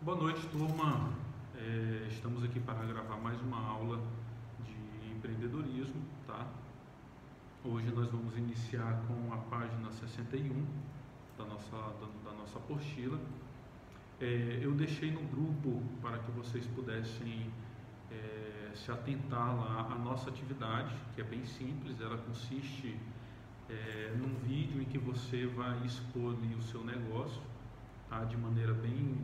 Boa noite, turma. É, estamos aqui para gravar mais uma aula de empreendedorismo, tá? Hoje nós vamos iniciar com a página 61 da nossa, da, da nossa apostila. É, eu deixei no grupo para que vocês pudessem é, se atentar lá à nossa atividade, que é bem simples, ela consiste é, num vídeo em que você vai expor o seu negócio tá? de maneira bem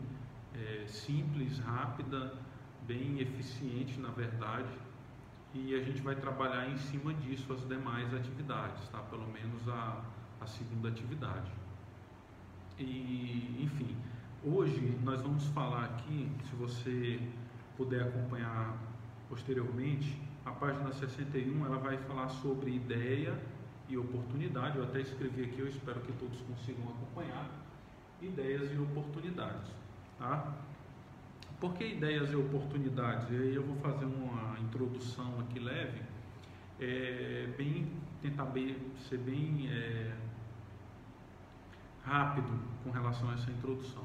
é, simples, rápida, bem eficiente na verdade e a gente vai trabalhar em cima disso as demais atividades, tá? pelo menos a, a segunda atividade. E, enfim, hoje nós vamos falar aqui, se você puder acompanhar posteriormente, a página 61 ela vai falar sobre ideia e oportunidade. Eu até escrevi aqui, eu espero que todos consigam acompanhar. Ideias e oportunidades. Tá? Por que ideias e oportunidades? E aí eu vou fazer uma introdução aqui leve, é, bem, tentar bem, ser bem é, rápido com relação a essa introdução.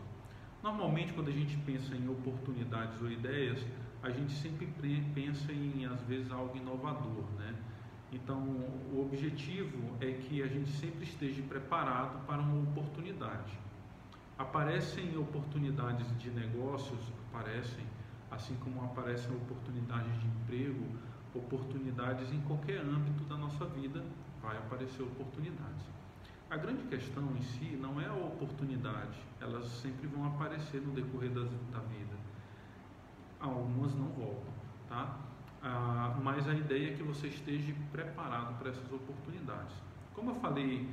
Normalmente, quando a gente pensa em oportunidades ou ideias, a gente sempre pensa em, às vezes, algo inovador, né? Então, o objetivo é que a gente sempre esteja preparado para uma oportunidade. Aparecem oportunidades de negócios, aparecem, assim como aparecem oportunidades de emprego, oportunidades em qualquer âmbito da nossa vida, vai aparecer oportunidades. A grande questão em si não é a oportunidade, elas sempre vão aparecer no decorrer da vida. Algumas não voltam, tá? Ah, mas a ideia é que você esteja preparado para essas oportunidades. Como eu falei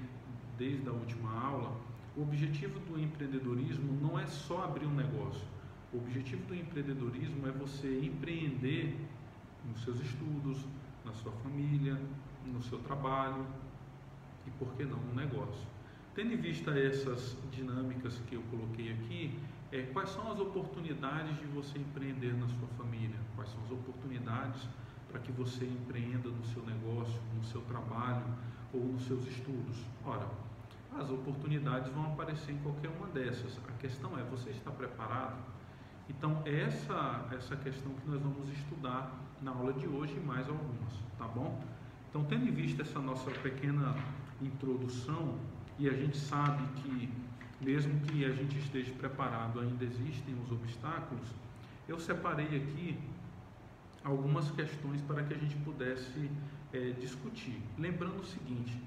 desde a última aula, o objetivo do empreendedorismo não é só abrir um negócio. O objetivo do empreendedorismo é você empreender nos seus estudos, na sua família, no seu trabalho e, por que não, no negócio. Tendo em vista essas dinâmicas que eu coloquei aqui, é, quais são as oportunidades de você empreender na sua família? Quais são as oportunidades para que você empreenda no seu negócio, no seu trabalho ou nos seus estudos? Ora, as oportunidades vão aparecer em qualquer uma dessas. A questão é, você está preparado? Então, essa essa questão que nós vamos estudar na aula de hoje e mais algumas, tá bom? Então, tendo em vista essa nossa pequena introdução, e a gente sabe que mesmo que a gente esteja preparado, ainda existem os obstáculos, eu separei aqui algumas questões para que a gente pudesse é, discutir. Lembrando o seguinte,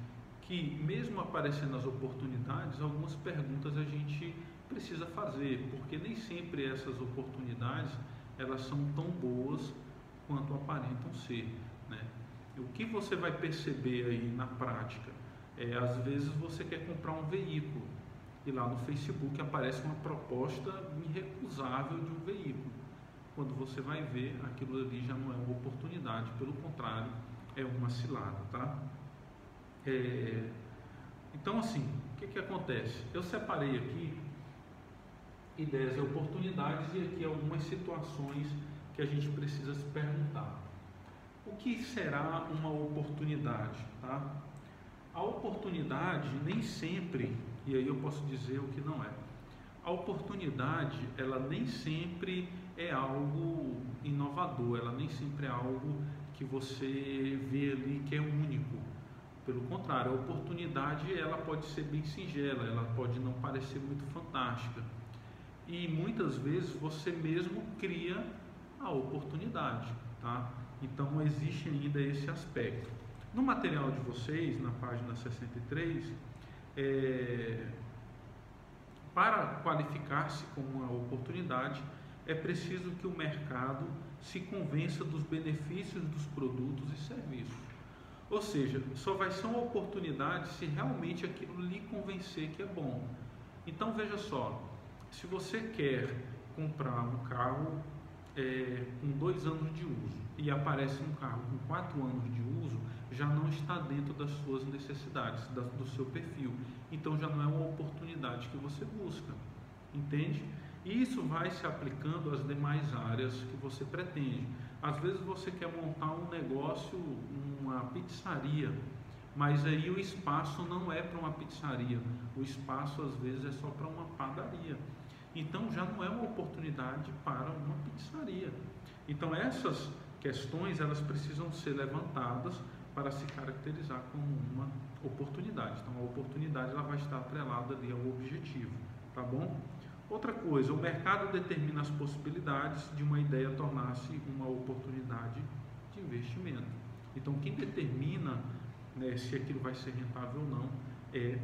que mesmo aparecendo as oportunidades, algumas perguntas a gente precisa fazer, porque nem sempre essas oportunidades elas são tão boas quanto aparentam ser. Né? O que você vai perceber aí na prática? É, às vezes você quer comprar um veículo e lá no Facebook aparece uma proposta irrecusável de um veículo. Quando você vai ver, aquilo ali já não é uma oportunidade, pelo contrário, é uma cilada, tá? É, então, assim, o que, que acontece? Eu separei aqui ideias e oportunidades e aqui algumas situações que a gente precisa se perguntar. O que será uma oportunidade? Tá? A oportunidade nem sempre, e aí eu posso dizer o que não é. A oportunidade, ela nem sempre é algo inovador, ela nem sempre é algo que você vê ali que é único. Pelo contrário, a oportunidade ela pode ser bem singela, ela pode não parecer muito fantástica. E muitas vezes você mesmo cria a oportunidade, tá? Então existe ainda esse aspecto. No material de vocês, na página 63, é, para qualificar-se como uma oportunidade, é preciso que o mercado se convença dos benefícios dos produtos e serviços. Ou seja, só vai ser uma oportunidade se realmente aquilo lhe convencer que é bom. Então veja só, se você quer comprar um carro é, com dois anos de uso e aparece um carro com quatro anos de uso, já não está dentro das suas necessidades, do seu perfil. Então já não é uma oportunidade que você busca, entende? E isso vai se aplicando às demais áreas que você pretende. Às vezes você quer montar um negócio, uma pizzaria, mas aí o espaço não é para uma pizzaria, o espaço às vezes é só para uma padaria. então já não é uma oportunidade para uma pizzaria. Então essas questões elas precisam ser levantadas para se caracterizar como uma oportunidade. Então a oportunidade ela vai estar atrelada ali ao objetivo, tá bom? Outra coisa, o mercado determina as possibilidades de uma ideia tornar-se uma oportunidade de investimento. Então quem determina né, se aquilo vai ser rentável ou não é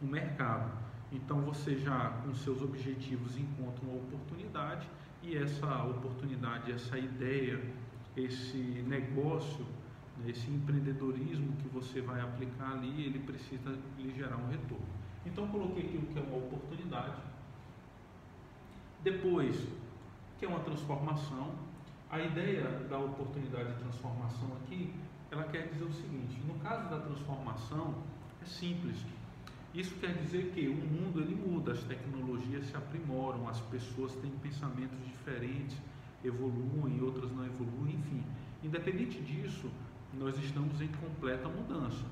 o mercado. Então você já com seus objetivos encontra uma oportunidade e essa oportunidade, essa ideia, esse negócio, né, esse empreendedorismo que você vai aplicar ali, ele precisa lhe gerar um retorno. Então coloquei aqui o que é uma oportunidade. Depois, que é uma transformação. A ideia da oportunidade de transformação aqui, ela quer dizer o seguinte: no caso da transformação, é simples. Isso quer dizer que o mundo ele muda, as tecnologias se aprimoram, as pessoas têm pensamentos diferentes, evoluem, outras não evoluem, enfim. Independente disso, nós estamos em completa mudança.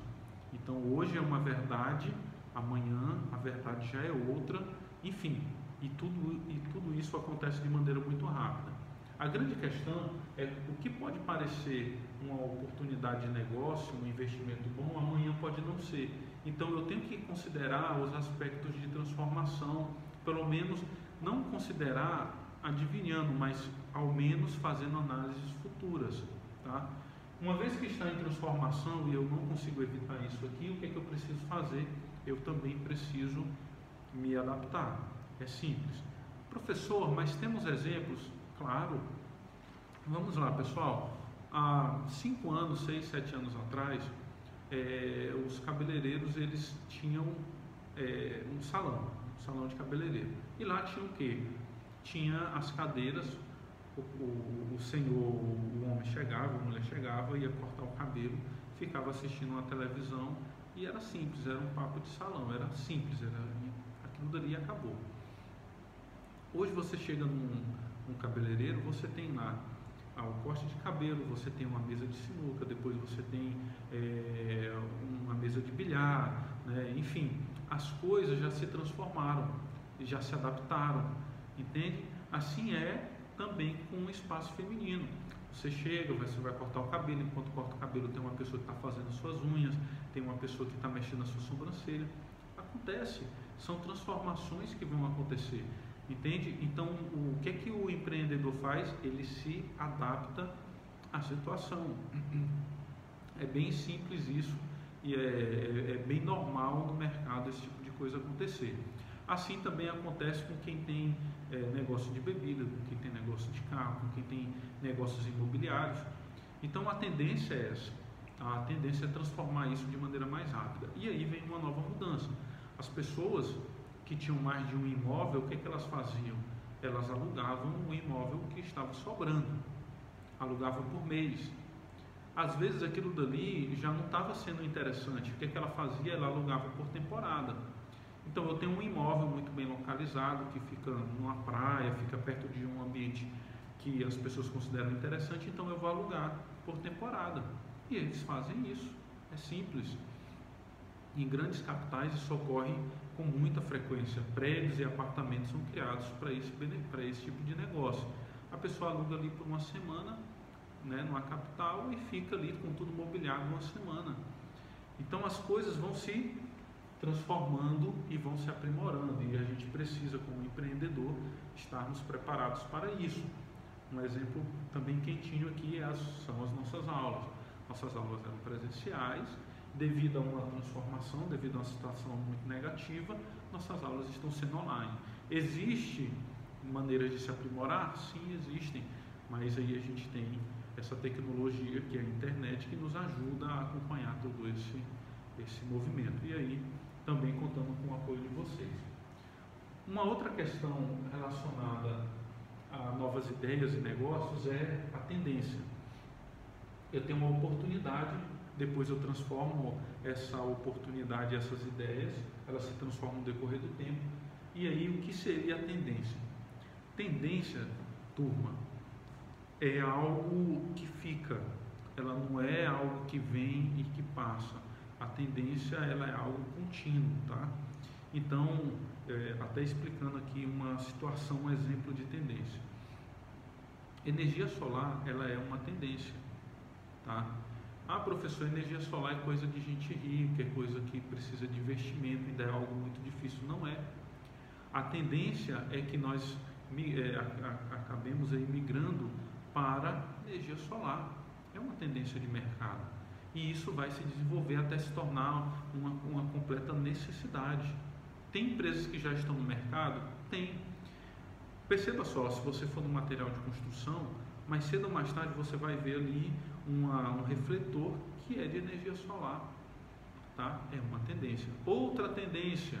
Então hoje é uma verdade, amanhã a verdade já é outra, enfim, e tudo, e tudo isso acontece de maneira muito rápida. A grande questão é o que pode parecer uma oportunidade de negócio, um investimento bom, amanhã pode não ser. Então eu tenho que considerar os aspectos de transformação, pelo menos não considerar adivinhando, mas ao menos fazendo análises futuras. Tá? Uma vez que está em transformação e eu não consigo evitar isso aqui, o que é que eu preciso fazer? Eu também preciso me adaptar. É simples. Professor, mas temos exemplos? Claro. Vamos lá, pessoal. Há cinco anos, seis, sete anos atrás, é, os cabeleireiros eles tinham é, um salão, um salão de cabeleireiro. E lá tinha o quê? Tinha as cadeiras, o, o, o senhor, o homem chegava, a mulher chegava, ia cortar o cabelo, ficava assistindo uma televisão e era simples, era um papo de salão, era simples, era, aquilo dali acabou. Hoje você chega num, num cabeleireiro, você tem lá ao corte de cabelo, você tem uma mesa de sinuca, depois você tem é, uma mesa de bilhar, né? enfim, as coisas já se transformaram, já se adaptaram, entende? Assim é também com o espaço feminino. Você chega, você vai cortar o cabelo, enquanto corta o cabelo tem uma pessoa que está fazendo suas unhas, tem uma pessoa que está mexendo na sua sobrancelha. Acontece, são transformações que vão acontecer. Entende? Então, o que é que o empreendedor faz? Ele se adapta à situação. É bem simples isso e é, é, é, bem normal no mercado esse tipo de coisa acontecer. Assim também acontece com quem tem é, negócio de bebida, com quem tem negócio de carro, com quem tem negócios imobiliários. Então a tendência é essa. A tendência é transformar isso de maneira mais rápida. E aí vem uma nova mudança. As pessoas que tinham mais de um imóvel, o que, que elas faziam? Elas alugavam o imóvel que estava sobrando, alugavam por mês. Às vezes aquilo dali já não estava sendo interessante, o que, que ela fazia? Ela alugava por temporada. Então eu tenho um imóvel muito bem localizado, que fica numa praia, fica perto de um ambiente que as pessoas consideram interessante, então eu vou alugar por temporada. E eles fazem isso. É simples. Em grandes capitais isso ocorre com muita frequência. Prédios e apartamentos são criados para esse, esse tipo de negócio. A pessoa aluga ali por uma semana, né, numa capital, e fica ali com tudo mobiliado uma semana. Então as coisas vão se transformando e vão se aprimorando, e a gente precisa, como empreendedor, estarmos preparados para isso. Um exemplo também quentinho aqui é são as nossas aulas. Nossas aulas eram presenciais, devido a uma transformação, devido a uma situação muito negativa, nossas aulas estão sendo online. Existe maneiras de se aprimorar? Sim, existem, mas aí a gente tem essa tecnologia que é a internet que nos ajuda a acompanhar todo esse, esse movimento. E aí também contamos com o apoio de vocês. Uma outra questão relacionada a novas ideias e negócios é a tendência. Eu tenho uma oportunidade depois eu transformo essa oportunidade, essas ideias, elas se transformam no decorrer do tempo. E aí o que seria a tendência? Tendência, turma, é algo que fica, ela não é algo que vem e que passa. A tendência ela é algo contínuo, tá? Então, é, até explicando aqui uma situação, um exemplo de tendência. Energia solar, ela é uma tendência, tá? Ah, professor, energia solar é coisa de gente rica, é coisa que precisa de investimento, ainda é algo muito difícil. Não é. A tendência é que nós é, acabemos aí migrando para energia solar. É uma tendência de mercado. E isso vai se desenvolver até se tornar uma, uma completa necessidade. Tem empresas que já estão no mercado? Tem. Perceba só, se você for no material de construção, mais cedo ou mais tarde você vai ver ali uma, um refletor que é de energia solar. Tá? É uma tendência. Outra tendência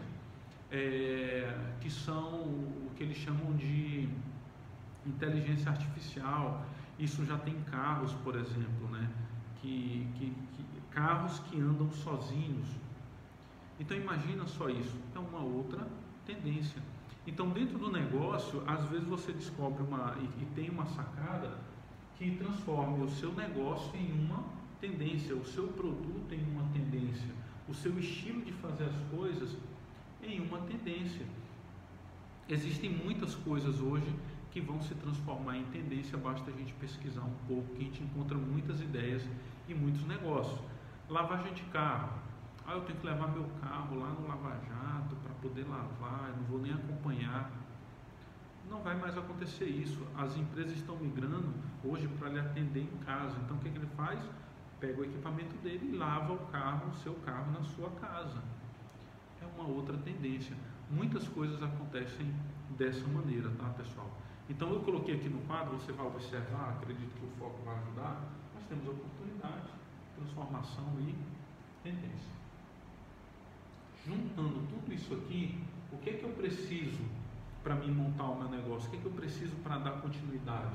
é, que são o que eles chamam de inteligência artificial. Isso já tem carros, por exemplo, né? que, que, que carros que andam sozinhos. Então imagina só isso. É uma outra tendência. Então dentro do negócio, às vezes você descobre uma e, e tem uma sacada que transforme o seu negócio em uma tendência, o seu produto em uma tendência, o seu estilo de fazer as coisas em uma tendência. Existem muitas coisas hoje que vão se transformar em tendência, basta a gente pesquisar um pouco, que a gente encontra muitas ideias e muitos negócios. Lavagem de carro. Ah, eu tenho que levar meu carro lá no Lava Jato para poder lavar, não vou nem acompanhar não vai mais acontecer isso. As empresas estão migrando hoje para lhe atender em casa. Então o que, que ele faz? Pega o equipamento dele e lava o carro, o seu carro na sua casa. É uma outra tendência. Muitas coisas acontecem dessa maneira, tá pessoal? Então eu coloquei aqui no quadro, você vai observar, acredito que o foco vai ajudar. Nós temos oportunidade, transformação e tendência. Juntando tudo isso aqui, o que é que eu preciso para mim montar o meu negócio? O que, é que eu preciso para dar continuidade?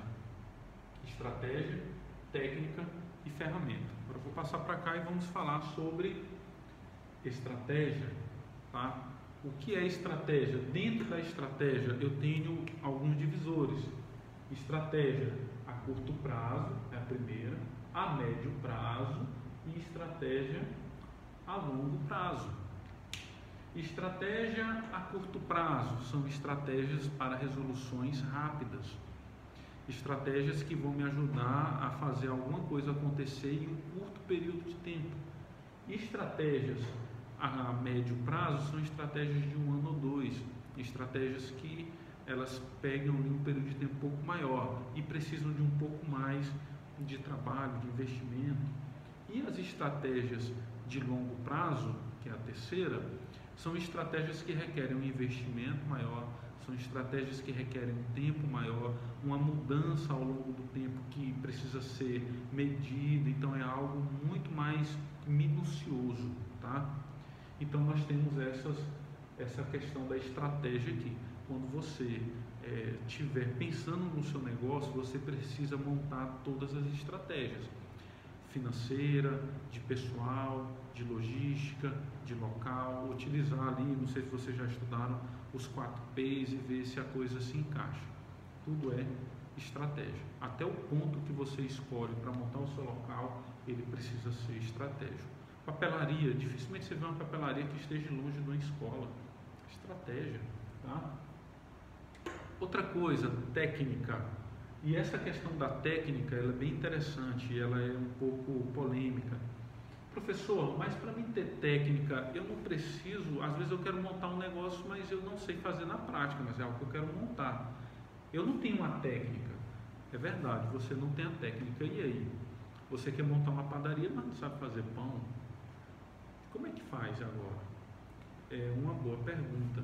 Estratégia, técnica e ferramenta. Agora eu vou passar para cá e vamos falar sobre estratégia. Tá? O que é estratégia? Dentro da estratégia eu tenho alguns divisores. Estratégia a curto prazo é a primeira, a médio prazo e estratégia a longo prazo. Estratégia a curto prazo são estratégias para resoluções rápidas. Estratégias que vão me ajudar a fazer alguma coisa acontecer em um curto período de tempo. Estratégias a médio prazo são estratégias de um ano ou dois. Estratégias que elas pegam um período de tempo um pouco maior e precisam de um pouco mais de trabalho, de investimento. E as estratégias de longo prazo, que é a terceira, são estratégias que requerem um investimento maior, são estratégias que requerem um tempo maior, uma mudança ao longo do tempo que precisa ser medida, então é algo muito mais minucioso, tá? Então nós temos essas, essa questão da estratégia aqui. Quando você estiver é, pensando no seu negócio, você precisa montar todas as estratégias financeira, de pessoal, de logística, de local, utilizar ali, não sei se vocês já estudaram os quatro P's e ver se a coisa se encaixa. Tudo é estratégia. Até o ponto que você escolhe para montar o seu local, ele precisa ser estratégico. Papelaria, dificilmente você vê uma papelaria que esteja longe de uma escola. Estratégia, tá? Outra coisa, técnica. E essa questão da técnica, ela é bem interessante, ela é um pouco polêmica Professor, mas para mim ter técnica, eu não preciso, às vezes eu quero montar um negócio, mas eu não sei fazer na prática, mas é algo que eu quero montar. Eu não tenho uma técnica. É verdade, você não tem a técnica. E aí? Você quer montar uma padaria, mas não sabe fazer pão? Como é que faz agora? É uma boa pergunta.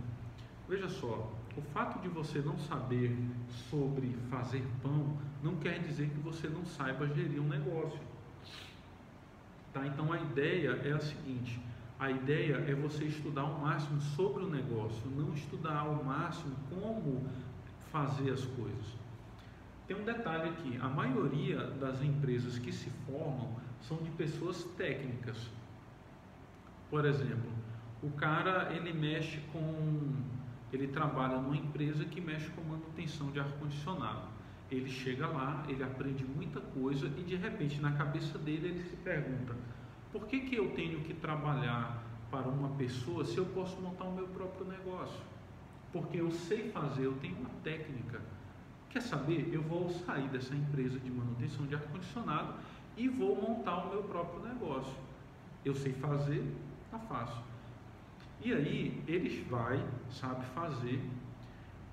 Veja só, o fato de você não saber sobre fazer pão não quer dizer que você não saiba gerir um negócio. Tá? Então a ideia é a seguinte: a ideia é você estudar ao máximo sobre o negócio, não estudar ao máximo como fazer as coisas. Tem um detalhe aqui: a maioria das empresas que se formam são de pessoas técnicas. Por exemplo, o cara ele mexe com, ele trabalha numa empresa que mexe com manutenção de ar condicionado. Ele chega lá, ele aprende muita coisa e de repente na cabeça dele ele se pergunta: por que, que eu tenho que trabalhar para uma pessoa se eu posso montar o meu próprio negócio? porque eu sei fazer, eu tenho uma técnica. Quer saber? Eu vou sair dessa empresa de manutenção de ar-condicionado e vou montar o meu próprio negócio. Eu sei fazer, tá fácil. E aí eles vai, sabe fazer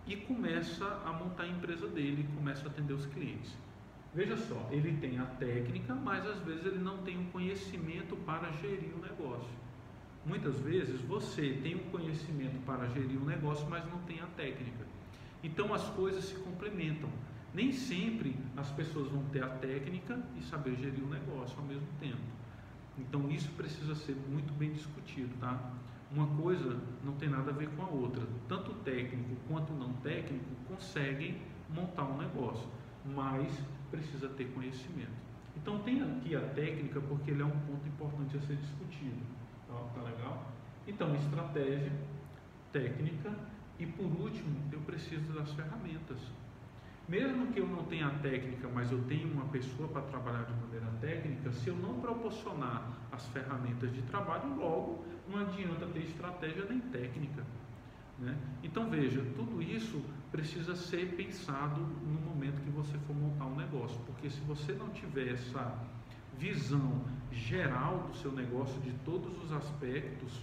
e começa a montar a empresa dele, começa a atender os clientes. Veja só, ele tem a técnica, mas às vezes ele não tem o conhecimento para gerir o negócio. Muitas vezes você tem um conhecimento para gerir um negócio, mas não tem a técnica. Então as coisas se complementam. Nem sempre as pessoas vão ter a técnica e saber gerir o negócio ao mesmo tempo. Então isso precisa ser muito bem discutido, tá? Uma coisa não tem nada a ver com a outra. Tanto o técnico quanto o não técnico conseguem montar um negócio, mas precisa ter conhecimento. Então tem aqui a técnica porque ele é um ponto importante a ser discutido. Tá, tá legal? Então, estratégia, técnica e por último, eu preciso das ferramentas. Mesmo que eu não tenha técnica, mas eu tenho uma pessoa para trabalhar de maneira técnica, se eu não proporcionar as ferramentas de trabalho, logo não adianta ter estratégia nem técnica. Né? Então veja, tudo isso precisa ser pensado no momento que você for montar um negócio, porque se você não tiver essa visão geral do seu negócio, de todos os aspectos,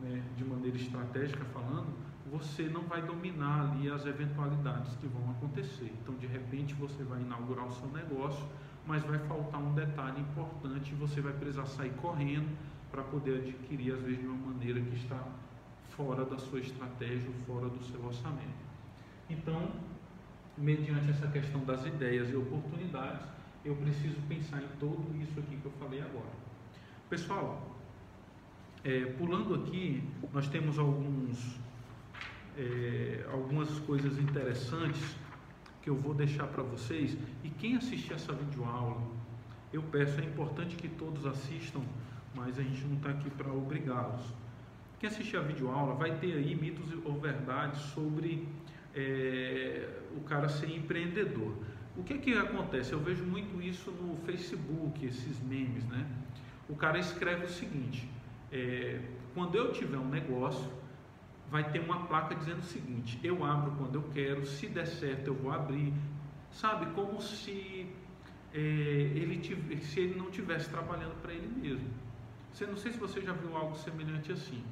né, de maneira estratégica falando, você não vai dominar ali as eventualidades que vão acontecer. Então, de repente, você vai inaugurar o seu negócio, mas vai faltar um detalhe importante e você vai precisar sair correndo para poder adquirir, às vezes, de uma maneira que está fora da sua estratégia ou fora do seu orçamento. Então, mediante essa questão das ideias e oportunidades, eu preciso pensar em tudo isso aqui que eu falei agora. Pessoal, é, pulando aqui, nós temos alguns é, algumas coisas interessantes que eu vou deixar para vocês. E quem assistir essa videoaula, eu peço, é importante que todos assistam, mas a gente não está aqui para obrigá-los. Quem assistir a videoaula vai ter aí mitos ou verdades sobre é, o cara ser empreendedor. O que que acontece? Eu vejo muito isso no Facebook, esses memes, né? O cara escreve o seguinte: é, quando eu tiver um negócio, vai ter uma placa dizendo o seguinte: eu abro quando eu quero, se der certo eu vou abrir, sabe? Como se é, ele se ele não tivesse trabalhando para ele mesmo. Você não sei se você já viu algo semelhante assim.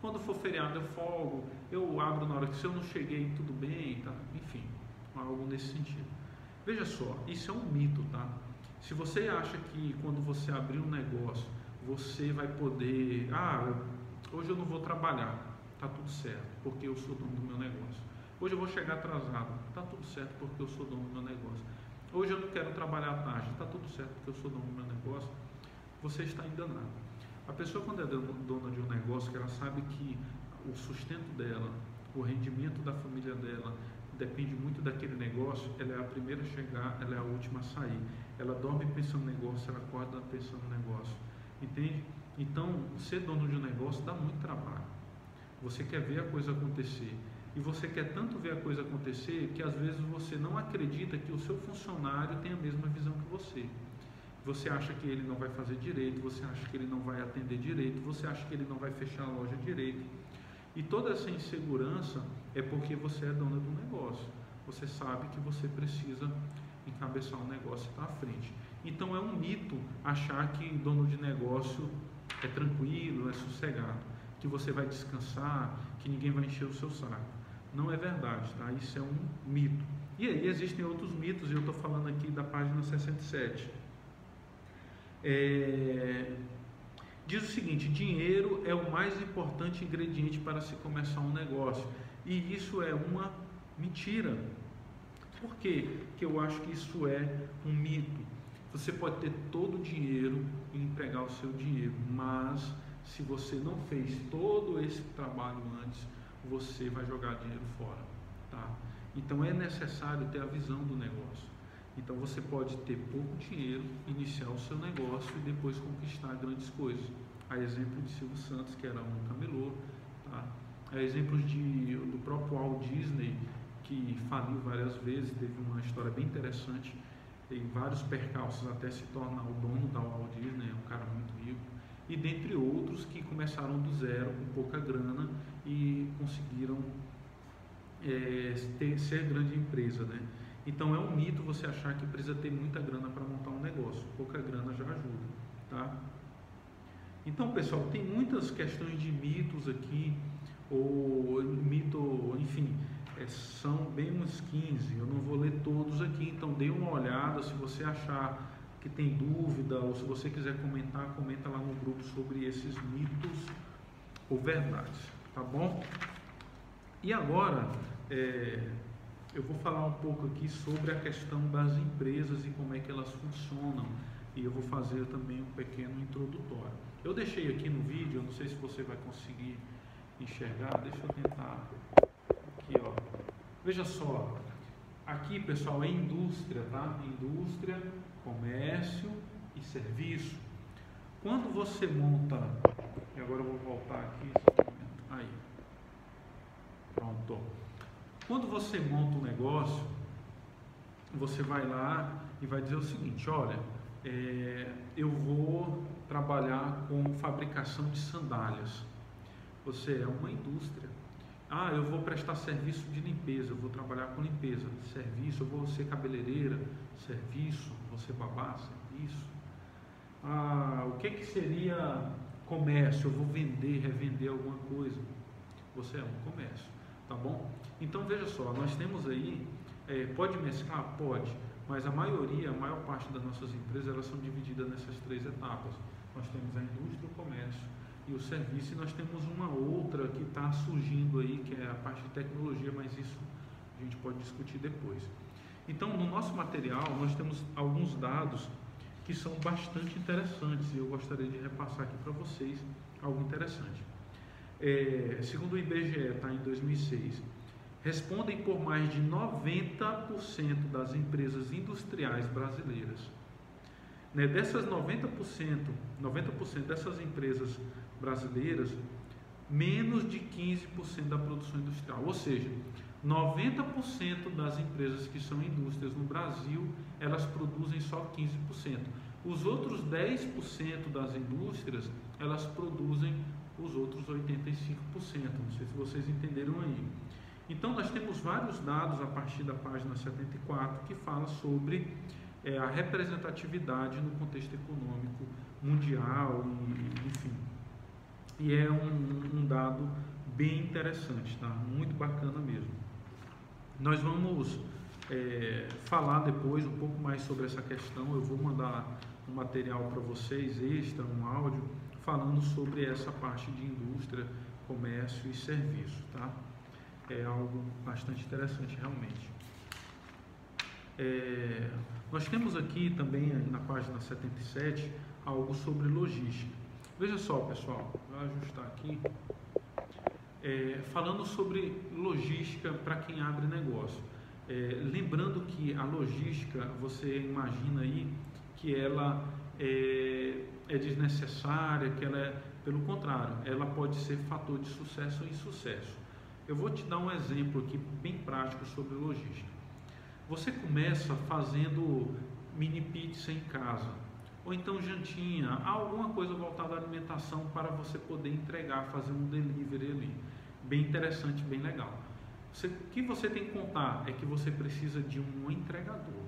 Quando for feriado eu folgo, eu abro na hora que se eu não cheguei tudo bem, tá? enfim, algo nesse sentido. Veja só, isso é um mito, tá? Se você acha que quando você abrir um negócio você vai poder, ah, hoje eu não vou trabalhar, tá tudo certo, porque eu sou dono do meu negócio. Hoje eu vou chegar atrasado, tá tudo certo, porque eu sou dono do meu negócio. Hoje eu não quero trabalhar à tarde, tá tudo certo, porque eu sou dono do meu negócio. Você está enganado. A pessoa quando é dona de um negócio, que ela sabe que o sustento dela, o rendimento da família dela depende muito daquele negócio, ela é a primeira a chegar, ela é a última a sair. Ela dorme pensando no negócio, ela acorda pensando no negócio. Entende? Então, ser dono de um negócio dá muito trabalho. Você quer ver a coisa acontecer. E você quer tanto ver a coisa acontecer que às vezes você não acredita que o seu funcionário tem a mesma visão que você. Você acha que ele não vai fazer direito, você acha que ele não vai atender direito, você acha que ele não vai fechar a loja direito. E toda essa insegurança é porque você é dona do negócio. Você sabe que você precisa encabeçar um negócio à frente. Então é um mito achar que dono de negócio é tranquilo, é sossegado, que você vai descansar, que ninguém vai encher o seu saco. Não é verdade, tá? Isso é um mito. E aí existem outros mitos, e eu estou falando aqui da página 67. É... Diz o seguinte: dinheiro é o mais importante ingrediente para se começar um negócio. E isso é uma mentira. Por quê? que eu acho que isso é um mito? Você pode ter todo o dinheiro e empregar o seu dinheiro, mas se você não fez todo esse trabalho antes, você vai jogar dinheiro fora, tá? Então é necessário ter a visão do negócio. Então você pode ter pouco dinheiro, iniciar o seu negócio e depois conquistar grandes coisas. Há exemplo de Silvio Santos, que era um camelô, tá? Há exemplos de, do próprio Walt Disney, que faliu várias vezes, teve uma história bem interessante tem vários percalços até se tornar o dono da Walt Disney, é um cara muito rico, e dentre outros que começaram do zero com pouca grana e conseguiram é, ter, ser grande empresa, né? Então é um mito você achar que precisa ter muita grana para montar um negócio. Pouca grana já ajuda, tá? Então, pessoal, tem muitas questões de mitos aqui, ou mito, enfim, é, são bem uns 15. Eu não vou ler todos aqui, então dê uma olhada. Se você achar que tem dúvida, ou se você quiser comentar, comenta lá no grupo sobre esses mitos ou verdades, tá bom? E agora, é, eu vou falar um pouco aqui sobre a questão das empresas e como é que elas funcionam. E eu vou fazer também um pequeno introdutório. Eu deixei aqui no vídeo, eu não sei se você vai conseguir enxergar, deixa eu tentar. Aqui, ó. Veja só. Aqui, pessoal, é indústria, tá? Indústria, comércio e serviço. Quando você monta, e agora eu vou voltar aqui, aí. Pronto. Quando você monta um negócio, você vai lá e vai dizer o seguinte: olha, é, eu vou trabalhar com fabricação de sandálias. Você é uma indústria. Ah, eu vou prestar serviço de limpeza, eu vou trabalhar com limpeza, serviço, eu vou ser cabeleireira, serviço, vou ser babá, serviço. Ah, o que, que seria comércio? Eu vou vender, revender alguma coisa. Você é um comércio, tá bom? Então veja só, nós temos aí, é, pode mesclar? Pode, mas a maioria, a maior parte das nossas empresas, elas são divididas nessas três etapas. Nós temos a indústria, o comércio e o serviço, e nós temos uma outra que está surgindo aí, que é a parte de tecnologia, mas isso a gente pode discutir depois. Então, no nosso material, nós temos alguns dados que são bastante interessantes e eu gostaria de repassar aqui para vocês algo interessante. É, segundo o IBGE, está em 2006, respondem por mais de 90% das empresas industriais brasileiras. Né, dessas 90%, 90% dessas empresas brasileiras, menos de 15% da produção industrial. Ou seja, 90% das empresas que são indústrias no Brasil, elas produzem só 15%. Os outros 10% das indústrias, elas produzem os outros 85%. Não sei se vocês entenderam aí. Então, nós temos vários dados a partir da página 74 que fala sobre é, a representatividade no contexto econômico mundial, enfim. E é um, um dado bem interessante, tá? muito bacana mesmo. Nós vamos é, falar depois um pouco mais sobre essa questão. Eu vou mandar um material para vocês, extra, um áudio, falando sobre essa parte de indústria, comércio e serviço. Tá? É algo bastante interessante realmente. É, nós temos aqui também na página 77 algo sobre logística. Veja só, pessoal, vou ajustar aqui. É, falando sobre logística para quem abre negócio. É, lembrando que a logística, você imagina aí que ela é, é, desnecessária, que ela é, pelo contrário, ela pode ser fator de sucesso ou insucesso. Eu vou te dar um exemplo aqui bem prático sobre logística. Você começa fazendo mini pizza em casa ou então jantinha, alguma coisa voltada à alimentação para você poder entregar, fazer um delivery ali. Bem interessante, bem legal. Você, o que você tem que contar é que você precisa de um entregador,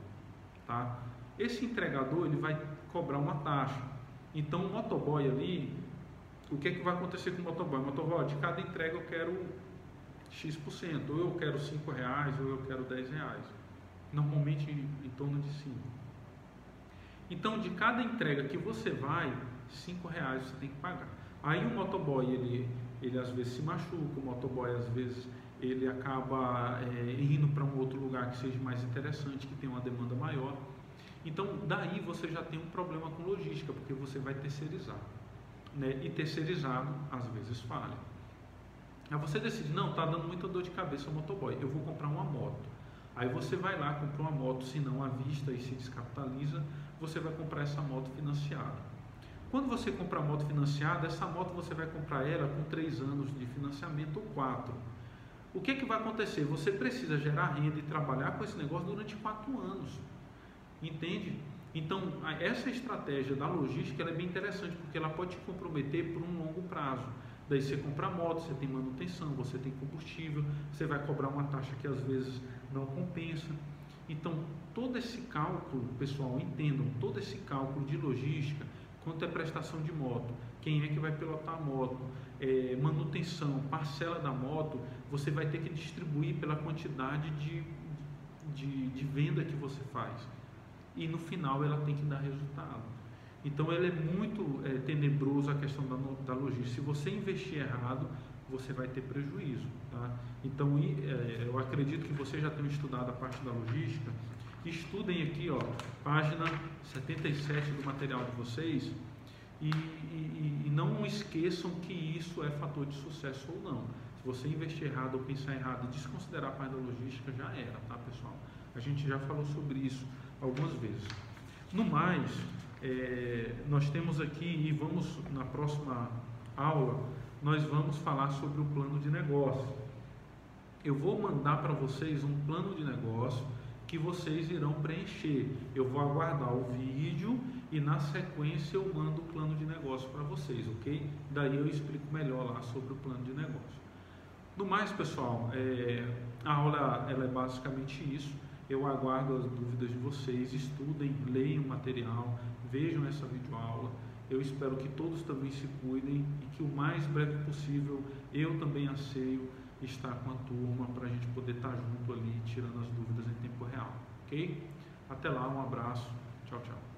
tá? Esse entregador ele vai cobrar uma taxa. Então o motoboy ali, o que é que vai acontecer com o motoboy? Motoboy, de cada entrega eu quero X%, ou eu quero 5 reais, ou eu quero 10 reais. Normalmente em, em torno de 5. Então, de cada entrega que você vai, cinco reais você tem que pagar. Aí o motoboy, ele, ele às vezes se machuca, o motoboy às vezes ele acaba é, indo para um outro lugar que seja mais interessante, que tenha uma demanda maior. Então, daí você já tem um problema com logística, porque você vai terceirizar. Né? E terceirizado, às vezes, falha. Aí você decide, não, está dando muita dor de cabeça o motoboy, eu vou comprar uma moto. Aí você vai lá, compra uma moto, se não à vista e se descapitaliza, você vai comprar essa moto financiada. Quando você compra a moto financiada, essa moto você vai comprar ela com 3 anos de financiamento ou 4. O que, que vai acontecer? Você precisa gerar renda e trabalhar com esse negócio durante 4 anos. Entende? Então, essa estratégia da logística é bem interessante, porque ela pode te comprometer por um longo prazo. Daí você compra moto, você tem manutenção, você tem combustível, você vai cobrar uma taxa que às vezes não compensa. Então, todo esse cálculo, pessoal, entendam, todo esse cálculo de logística, quanto é prestação de moto, quem é que vai pilotar a moto, é, manutenção, parcela da moto, você vai ter que distribuir pela quantidade de, de, de venda que você faz. E no final ela tem que dar resultado. Então ele é muito é, tenebroso a questão da, da logística. Se você investir errado, você vai ter prejuízo. Tá? Então é, eu acredito que vocês já tenham estudado a parte da logística. Estudem aqui, ó, página 77 do material de vocês e, e, e não esqueçam que isso é fator de sucesso ou não. Se você investir errado ou pensar errado e desconsiderar a parte da logística, já era, tá pessoal? A gente já falou sobre isso algumas vezes. No mais, é, nós temos aqui e vamos na próxima aula nós vamos falar sobre o plano de negócio. Eu vou mandar para vocês um plano de negócio que vocês irão preencher. Eu vou aguardar o vídeo e na sequência eu mando o plano de negócio para vocês, ok? Daí eu explico melhor lá sobre o plano de negócio. No mais, pessoal, é, a aula ela é basicamente isso. Eu aguardo as dúvidas de vocês, estudem, leiam o material, vejam essa videoaula. Eu espero que todos também se cuidem e que o mais breve possível eu também anseio estar com a turma para a gente poder estar junto ali, tirando as dúvidas em tempo real, ok? Até lá, um abraço, tchau, tchau.